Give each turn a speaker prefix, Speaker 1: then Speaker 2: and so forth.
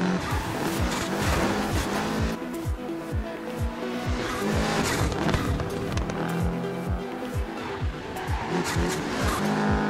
Speaker 1: We'll be